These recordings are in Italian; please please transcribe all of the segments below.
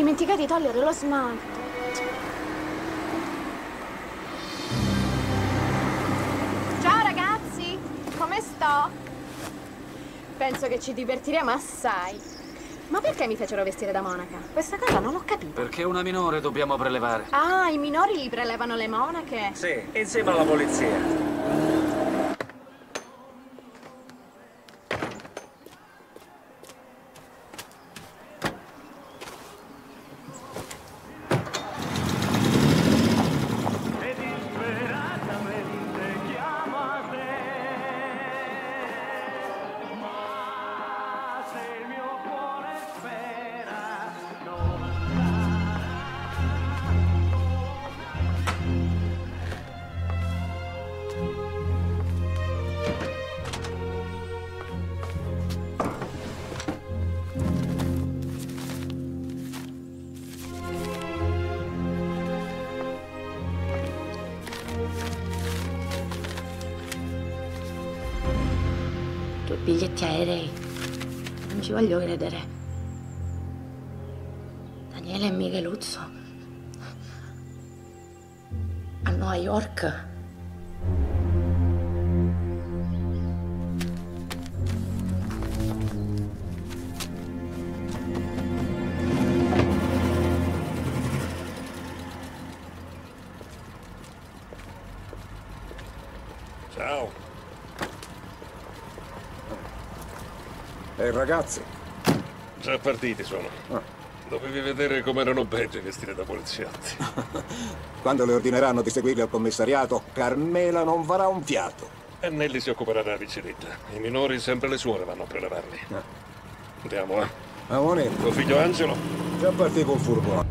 dimenticato di togliere lo smalto. Ciao ragazzi, come sto? Penso che ci divertiremo assai. Ma perché mi fecero vestire da monaca? Questa cosa non l'ho capita. Perché una minore dobbiamo prelevare. Ah, i minori li prelevano le monache? Sì, insieme alla polizia. Biglietti aerei. Non ci voglio credere. Daniele e Micheluzzo. A New York. Ciao. E ragazzi? Già partiti sono. Dovevi vedere com'erano beggi vestiti da poliziotti. Quando le ordineranno di seguirli al commissariato, Carmela non farà un fiato. E Nelly si occuperà della vicinetta. I minori sempre le suore vanno a prelevarli. Andiamo, eh. Amore, Tuo figlio Angelo? già partì col furgone.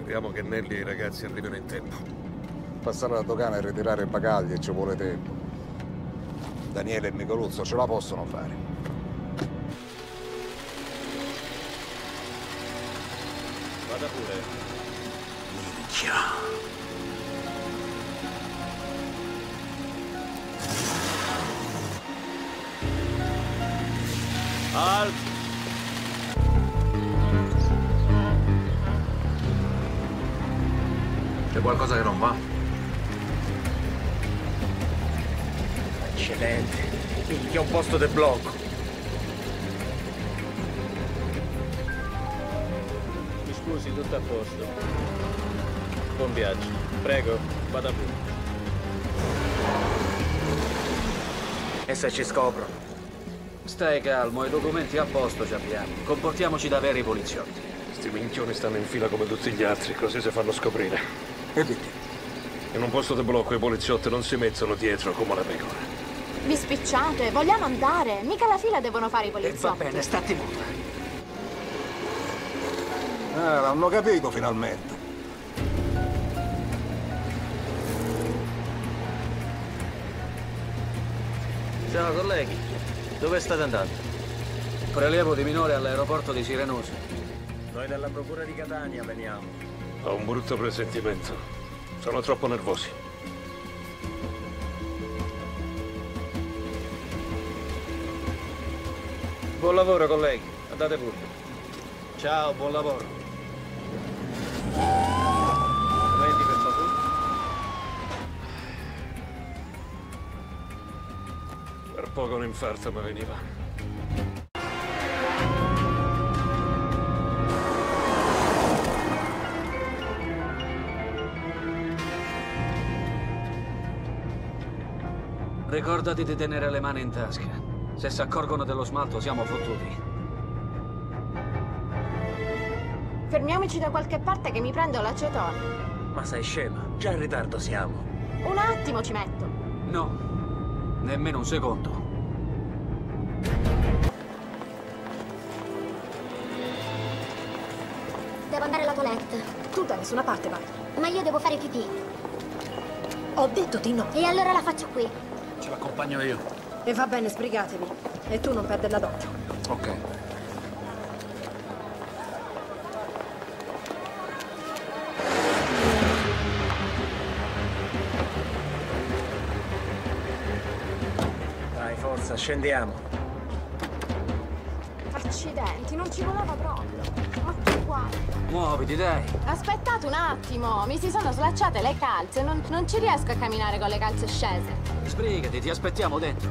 Speriamo che Nelly e i ragazzi arrivino in tempo. Passare la dogana e ritirare i bagagli e ci vuole tempo. Daniele e Micheluzzo ce la possono fare. Vada pure. Minchia. Alt! C'è qualcosa che non va? Eccellente. Minchia, un posto del blocco. Mi scusi, tutto a posto. Buon viaggio. Prego, vada pure. E se ci scoprono? Stai calmo, i documenti a posto ci abbiamo. Comportiamoci da veri poliziotti. Sti minchioni stanno in fila come tutti gli altri, così si fanno scoprire. E di che? In un posto di blocco i poliziotti non si mettono dietro come le pecore. Vi spicciate, vogliamo andare. Mica la fila devono fare i E va poliziotti. bene, stati muta. Ah, l'hanno capito finalmente. Ciao colleghi, dove state andando? Prelievo di minore all'aeroporto di Sirenosa. Noi dalla procura di Catania veniamo. Ho un brutto presentimento. Sono troppo nervosi. Buon lavoro colleghi, andate pure. Ciao, buon lavoro. Documenti per favore. Per poco un infarto mi veniva. Ricordati di tenere le mani in tasca. Se si accorgono dello smalto siamo fottuti. Fermiamoci da qualche parte che mi prendo l'acetone. Ma sei scema? Già in ritardo siamo. Un attimo ci metto. No, nemmeno un secondo. Devo andare alla toilette. Tu da nessuna parte vai. Ma io devo fare pipì. Ho detto di no. E allora la faccio qui. Ce l'accompagno io. E va bene, sbrigatevi. E tu non perdere la doccia. Ok. Scendiamo. Accidenti, non ci voleva proprio. Ma guai. Muoviti, dai. Aspettate un attimo, mi si sono slacciate le calze, non, non ci riesco a camminare con le calze scese. Sbrigati, ti aspettiamo dentro.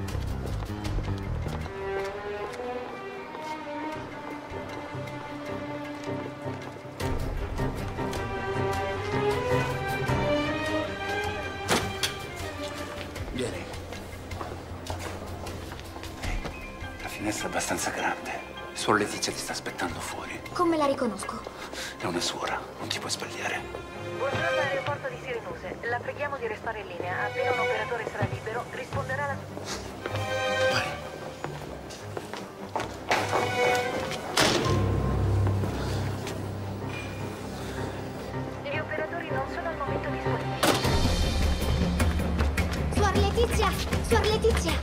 La preghiamo di restare in linea. Appena un operatore sarà libero, risponderà alla... Vai. Gli operatori non sono al momento disponibili. Suor Letizia! Suor Letizia!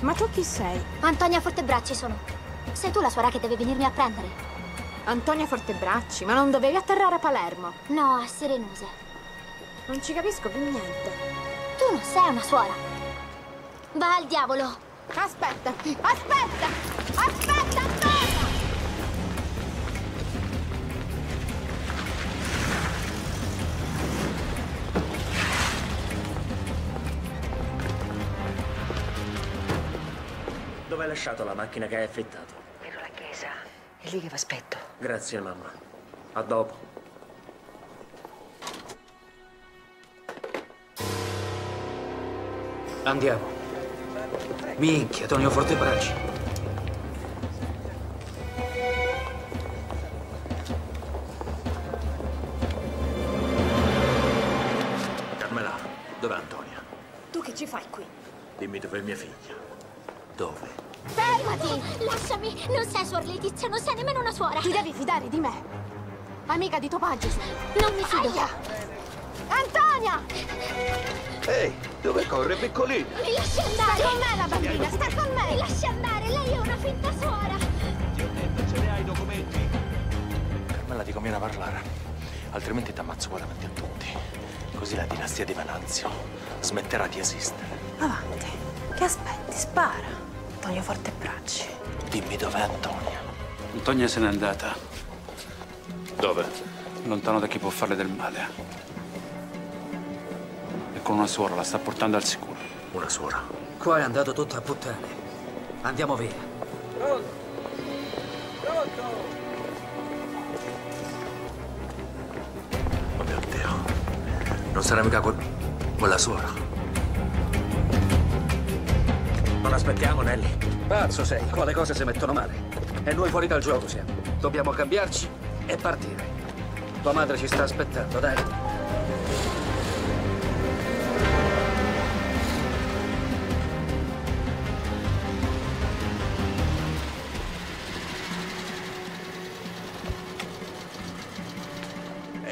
Ma tu chi sei? Antonia Fortebracci sono. Sei tu la suora che deve venirmi a prendere? Antonia Fortebracci, ma non dovevi atterrare a Palermo. No, a Serenuse. Non ci capisco più niente. Tu non sei una suora. Va al diavolo. Aspetta, aspetta, aspetta, Antonia! Dove hai lasciato la macchina che hai affittato? Vedo la chiesa. È lì che vi aspetto. Grazie, mamma. A dopo. Andiamo. Minchia, Tonio Fortebracci. Carmela, dov'è Antonia? Tu che ci fai qui? Dimmi dov'è mia figlia. Dove? Fermati! Lasciami! Non sei suor Letizia, non sei nemmeno una suora. Ti devi fidare di me. Amica di Topaggi sei. Non mi fido. Aia! Antonia! Ehi, dove corre piccolino? Mi lasci Sta andare! con me la bambina, sta con Mi me! lasci andare! Lei è una finta suora! Ti ho detto, ce ne hai i documenti? Carmela, ti conviene parlare. Altrimenti ti ammazzo qua davanti a tutti. Così la dinastia di Venanzio smetterà di esistere. Avanti. Che aspetti? Spara. Antonio Fortebracci. Dimmi dov'è Antonia. Antonia se n'è andata, Dove? lontano da chi può farle del male. Con una suora la sta portando al sicuro. Una suora. Qua è andato tutto a puttane. Andiamo via. Oh mio Dio. Non sarà mica quel... quella suora. Non aspettiamo, Nelly. Pazzo sei, qua le cose si mettono male. E noi fuori dal gioco siamo. Dobbiamo cambiarci e partire. Tua madre ci sta aspettando, dai.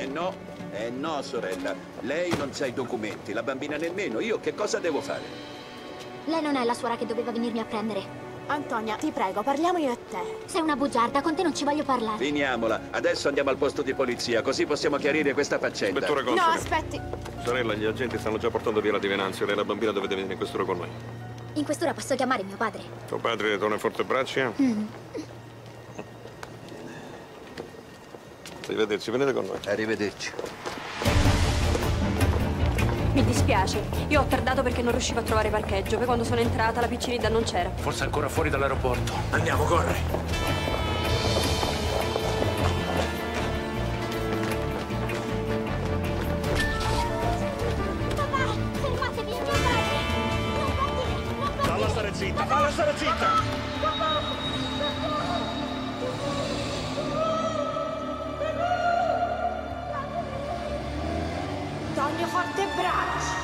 Eh no, eh no, sorella. Lei non sa i documenti, la bambina nemmeno. Io che cosa devo fare? Lei non è la suora che doveva venirmi a prendere. Antonia, ti prego, parliamo io e te. Sei una bugiarda, con te non ci voglio parlare. Finiamola. Adesso andiamo al posto di polizia, così possiamo chiarire questa faccenda. Ispettore No, Console. aspetti. Sorella, gli agenti stanno già portando via la di Venanzio. Lei e la bambina dovete venire in questura con noi. In questura posso chiamare mio padre. Tuo padre torna forte braccia? Arrivederci, venite con noi. Arrivederci. Mi dispiace, io ho tardato perché non riuscivo a trovare parcheggio. Poi quando sono entrata la piccinida non c'era. Forse ancora fuori dall'aeroporto. Andiamo, corri. Papà, fermatevi, mio padre! Non partire, non partire! Falla stare zitta, falla stare zitta! Antonio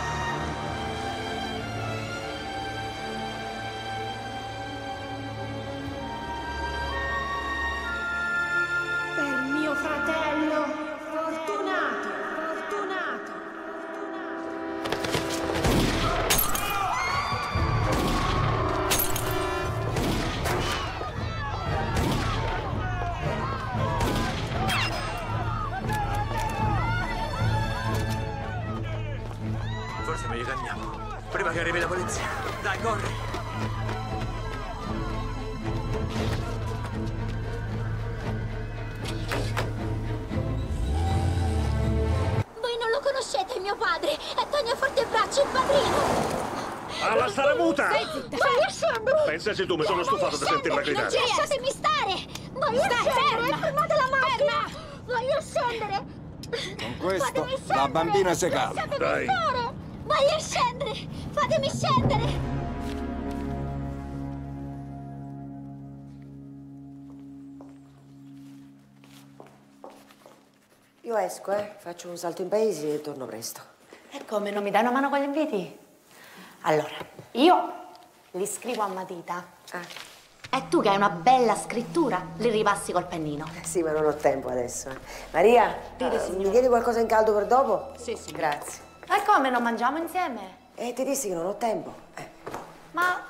padre e togli a forte braccio il padrino! Alla stare muta! Stai zitta! Scendere! Pensaci tu, mi sono stufato di sentirla gridare. Non lasciatemi stare! Voglio Stai, scendere! ferma! Fermate la macchina! Voglio scendere! Con questo Fatemi la scendere! bambina si calma. Lasciatemi Dai. stare! Voglio scendere! Fatemi scendere! Io esco, eh. Faccio un salto in paesi e torno presto. E come, non mi dai una mano con gli inviti? Allora, io li scrivo a matita. E tu che hai una bella scrittura, li ripassi col pennino. Sì, ma non ho tempo adesso. eh. Maria, eh, mi chiedi qualcosa in caldo per dopo? Sì, sì. Grazie. E come, non mangiamo insieme? E ti dissi che non ho tempo. Eh. Ma...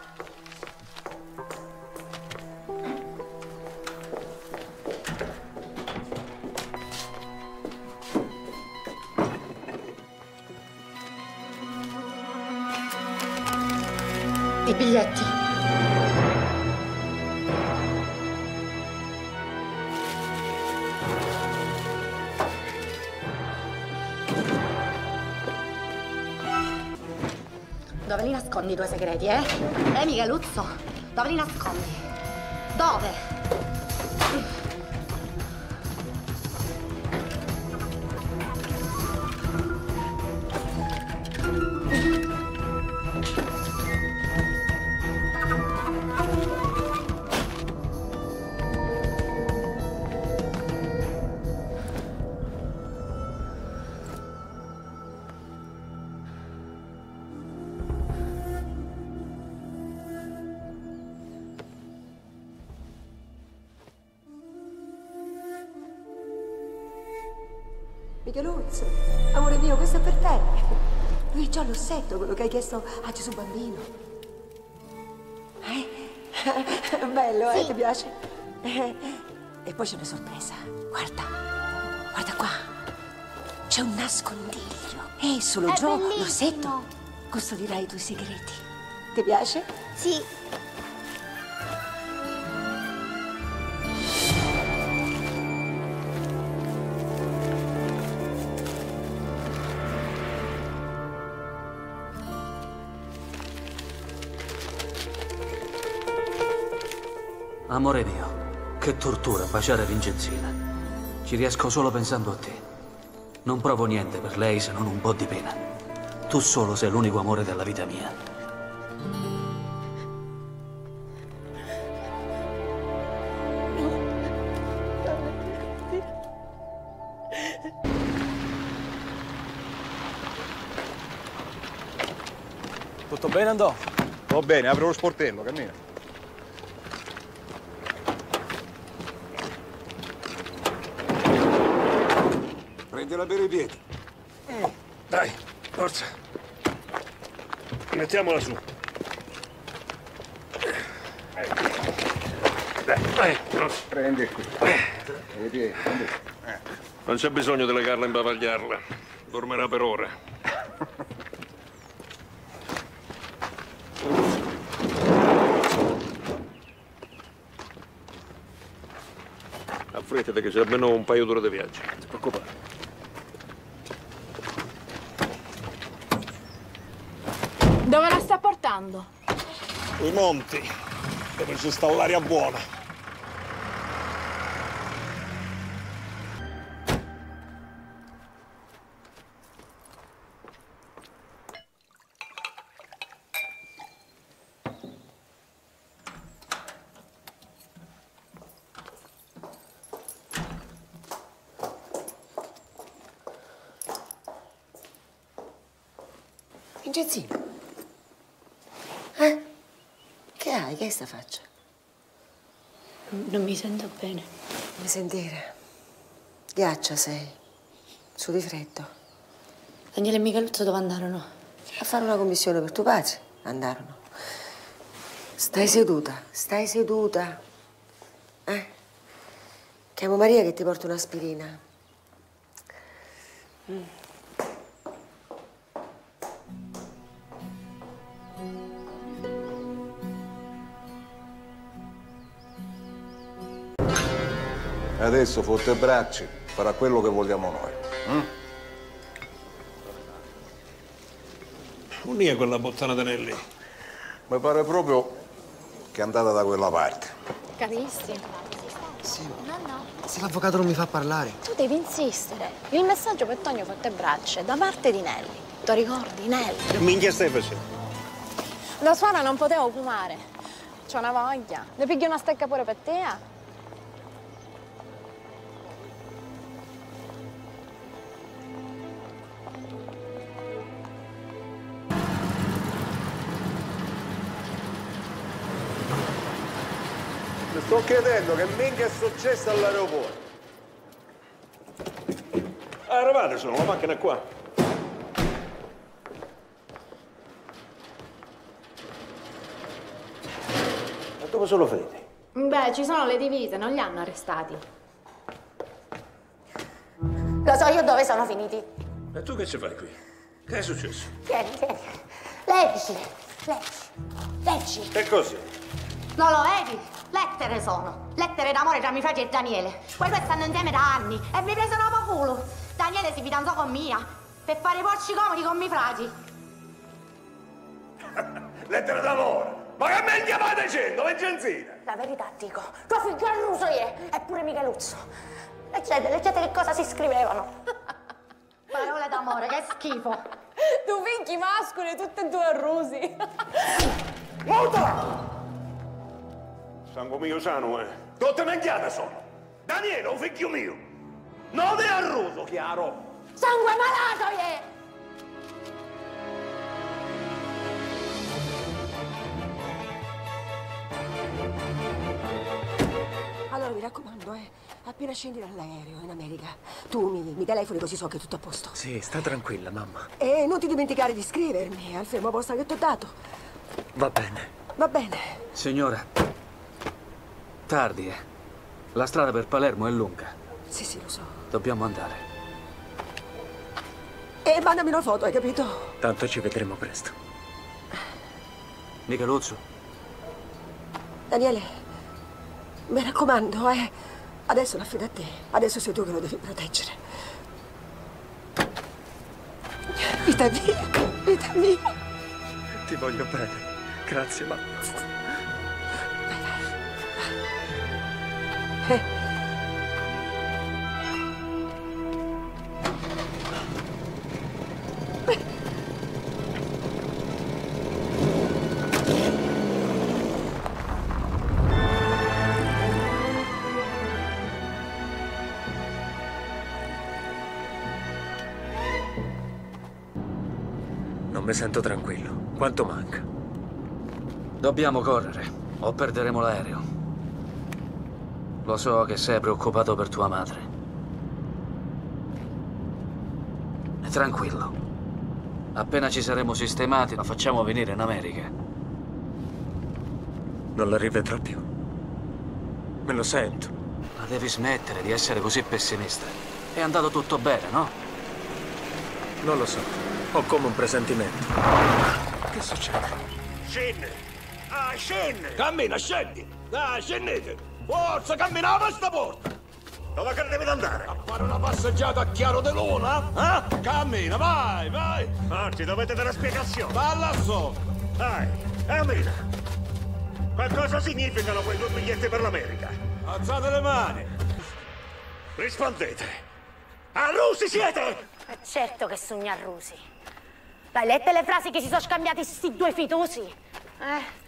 nascondi i tuoi segreti, eh? Eh, Micheluzzo? Dove li nascondi? Dove? Micheluzzo, amore mio, questo è per te. Lui è già l'ossetto, quello che hai chiesto a Gesù Bambino. Eh? Bello, eh? Ti piace? Eh. E poi c'è una sorpresa. Guarda, guarda qua. C'è un nascondiglio. E solo È Gio, l'ossetto, custodirai i tuoi segreti. Ti piace? Sì. Amore mio, che tortura baciare Vincenzina. Ci riesco solo pensando a te. Non provo niente per lei se non un po' di pena. Tu solo sei l'unico amore della vita mia. Tutto bene andò? Va bene, apro lo sportello, cammina. Prendila per i piedi. Dai, forza. Mettiamola su. Dai, dai. Prendi qui. Prendi. Eh. Non c'è bisogno di legarla e imbavagliarla. Dormirà per ore. Affrettati che c'è almeno un paio d'ore di viaggio. Non ti preoccupare. Dove la portando? I monti, dove ci sta l'aria buona. Vincenzino. Eh? È sta faccia? Non mi sento bene. Mi sentire. Ghiaccia sei. Su di freddo. Daniele e Micheluzzo dove andarono? A fare una commissione per tuo padre. Andarono. Stai seduta, stai seduta. Eh? Chiamo Maria che ti porta un'aspirina. Mm. Adesso fotte bracci, farà quello che vogliamo noi. mm? Non è quella bottana Tenelli. Mi pare proprio che è andata da quella parte. Capisti? Sì. No, no. Se l'avvocato non mi fa parlare. Tu devi insistere. Il messaggio per Tonio Fatte Braccia è da parte di Nelly. Ti ricordi, Nelly? Che minchia stai facendo? Da suona non potevo fumare. C'ho una voglia. Ne pigli una stecca pure per te? Chiedendo che minchia è successo all'aeroporto. Arrivate sono, la macchina è qua. Ma dove sono finiti? Beh, ci sono le divise, non li hanno arrestati. Lo so io dove sono finiti. E tu che ci fai qui? Che è successo? Tieni, tieni. Leggi, leggi, leggi. Che cos'è? Non lo vedi? Lettere sono. Lettere d'amore tra Mifragi e Daniele. Quei due stanno insieme da anni e mi presero po' culo. Daniele si fidanzò con Mia per fare i porci comodi con Mifragi. Lettere d'amore! Ma che me chiamate dicendo, Vincenzina? La verità dico, tuo figlio è ruso è, eppure Micheluzzo. Leggete, leggete che cosa si scrivevano. Parole d'amore, che schifo. Tu finchi mascoli, tutte e due arrusi. Muta! Sangue mio sano, eh. Tutte menchiate sono. Daniele, un figlio mio. Non è arruso, chiaro? Sangue malato è! Allora mi raccomando, eh, appena scendi dall'aereo in America, tu mi, mi telefoni così so che è tutto a posto. Sì, sta tranquilla, mamma. E non ti dimenticare di scrivermi al fermo posta che ti ho dato. Va bene. Va bene. Signora, tardi, eh. La strada per Palermo è lunga. Sì, sì, lo so. Dobbiamo andare. E mandami una foto, hai capito? Tanto ci vedremo presto. Micheluzzo, Daniele, mi raccomando, eh. Adesso l'affido a te. Adesso sei tu che lo devi proteggere. Vita mia, vita mia. Ti voglio bene. Grazie, mamma. Non mi sento tranquillo. Quanto manca? dobbiamo correre o perderemo l'aereo. Lo so che sei preoccupato per tua madre. E tranquillo. Appena ci saremo sistemati, la facciamo venire in America. Non la rivedrò più. Me lo sento. Ma devi smettere di essere così pessimista. È andato tutto bene, no? Non lo so. Ho come un presentimento. Che succede? Scendi! Ah, scendi! Cammina, scendi! Dai, scendete! Forza, cammina a sta porta! Dove credevi di andare? A fare una passeggiata a chiaro di luna? Eh? Cammina, vai, vai! Ah, ci dovete dare spiegazione! Balla sopra! Dai, cammina! Qualcosa significano quei due biglietti per l'America? Alzate le mani! Rispondete! Arrusi siete! Eh, Certo che sogni a Rusi. L'hai lette le frasi che si sono scambiati sti due fitosi? Eh?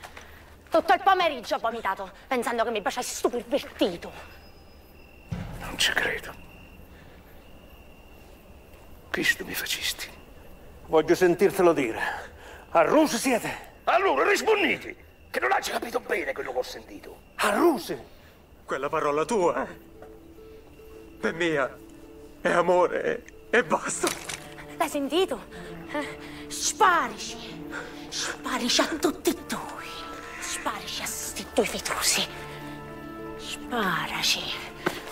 Tutto il pomeriggio ho vomitato, pensando che mi baciassi sto pervertito. Non ci credo. Cristo mi facisti. Voglio sentirtelo dire. Arrusi siete? Allora risponditi, che non hai capito bene quello che ho sentito. Arrusi? Quella parola tua è mia. È amore e, basta. L'hai sentito? Eh? Sparici. Sparici a tutti e due. Sparici a sti due fitosi. Sparaci.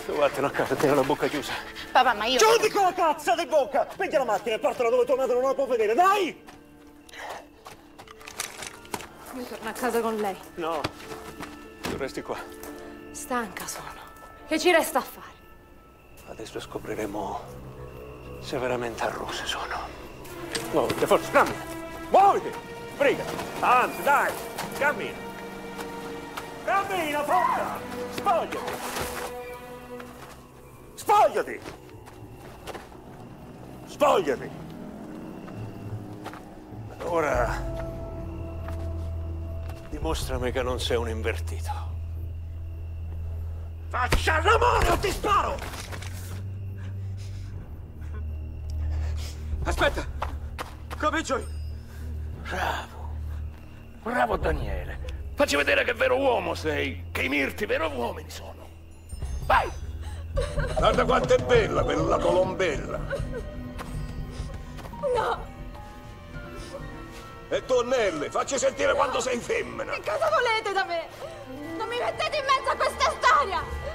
A casa tieni la bocca chiusa. Papà, ma io... Chiudi con la cazzo di bocca! Prendi la macchina e portala dove tua madre non la può vedere, dai! Io torno a casa con lei. No, tu resti qua. Stanca sono. Che ci resta a fare? Adesso scopriremo se veramente arrose sono. No, per forza, cammina! Muoviti! Briga! Anzi, dai! Cammina! Cammina, forza! Spogliati! Spogliati! Spogliati! Ora dimostrami che non sei un invertito. Faccia l'amore o ti sparo! Aspetta! Comincio io. Bravo. Bravo Daniele. Facci vedere che vero uomo sei, che i mirti vero uomini sono. Vai! Guarda quanto è bella quella colombella. No! E tu, Nelly, facci sentire quando sei femmina. Che cosa volete da me? Non mi mettete in mezzo a questa storia!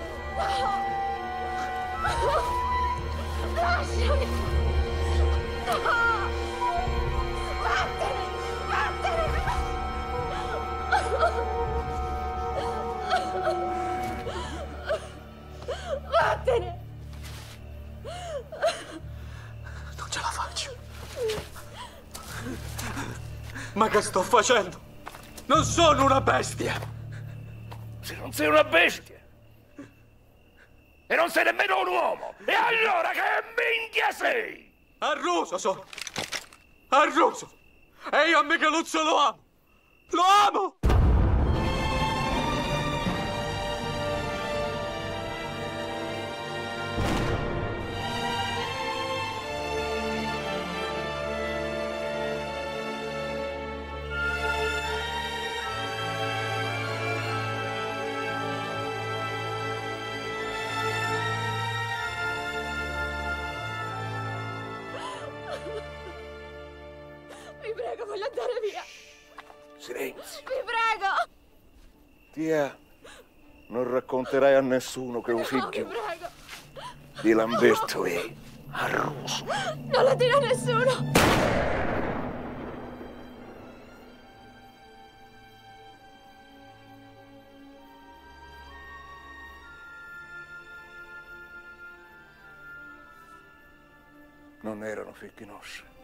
Ma che sto facendo? Non sono una bestia! Se non sei una bestia. E non sei nemmeno un uomo. E allora che minchia sei? Arruso sono! Arruso! E io a Micheluzzo lo amo! Lo amo! Voglio andare via! Silenzio. Vi prego! Tia, non racconterai a nessuno che un No, figlio prego! di Lamberto è arruso. Non lo dirò a nessuno! Non erano figli nostri.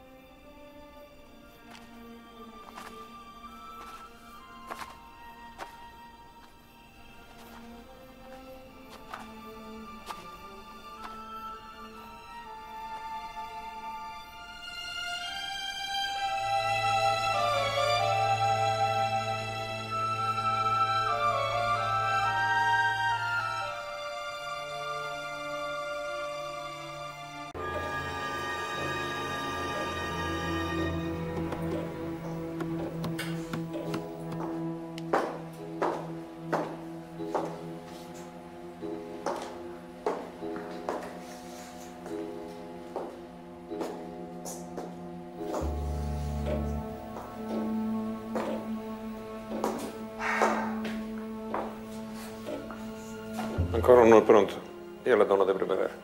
Ancora non è pronto. Io la donna da preparare.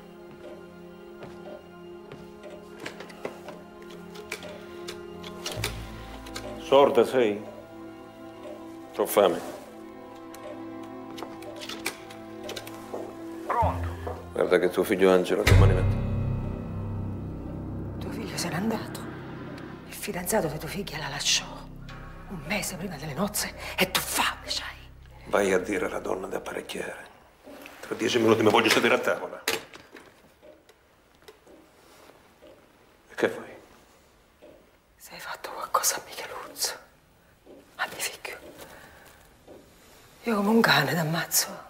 Sorda sei? Ho fame. Pronto? Guarda che tuo figlio Angelo domani mattina. Tuo figlio se n'è andato. Il fidanzato di tua figlia la lasciò. Un mese prima delle nozze e tu fame c'hai. Vai a dire alla donna di apparecchiare. Tra dieci minuti mi voglio sedere a tavola. E che fai? Se hai fatto qualcosa a Micheluzzo, a mio figlio, io come un cane t'ammazzo.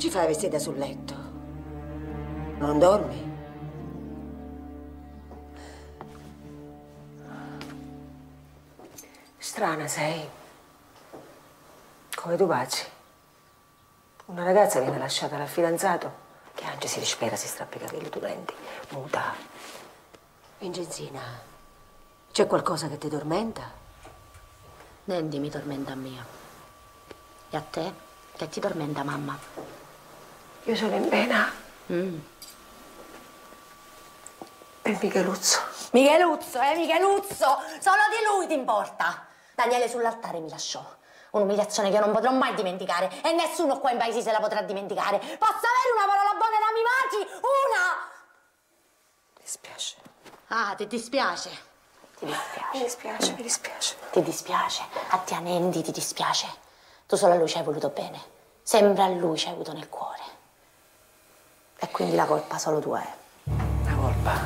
ci fai vestita sul letto? Non dormi? Strana sei. Come tu baci. Una ragazza viene lasciata dal fidanzato che anche si rispera, si strappa i capelli, tu rendi muta. Vincenzina, c'è qualcosa che ti tormenta? Nendi mi tormenta a mia. E a te? Che ti tormenta mamma? Io sono in pena Mm. per Micheluzzo. Micheluzzo, eh, Micheluzzo! Solo di lui ti importa! Daniele sull'altare mi lasciò. Un'umiliazione che io non potrò mai dimenticare e nessuno qua in paese se la potrà dimenticare. Posso avere una parola buona da Mimaci? Una! Mi dispiace. Ah, ti dispiace? Ti dispiace? Mi dispiace, mi dispiace. Ti dispiace? A te Anendi ti dispiace? Tu solo a lui ci hai voluto bene. Sembra a lui ci hai avuto nel cuore. Quindi la colpa solo tua è. La colpa.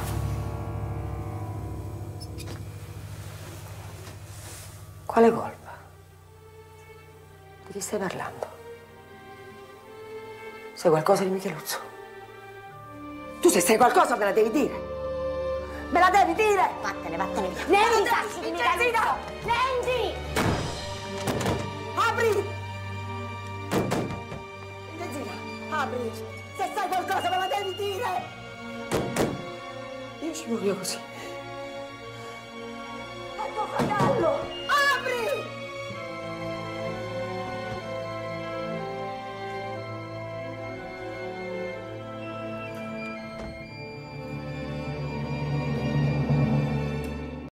Quale colpa? Di chi stai parlando? Sai qualcosa di Micheluzzo? Tu se sai qualcosa me la devi dire. Me la devi dire! Vattene, vattene via. Nendi, sassi di Micheluzzo! Nendi! Apri! Apri! Sai qualcosa me la devi dire! Io ci muoio così.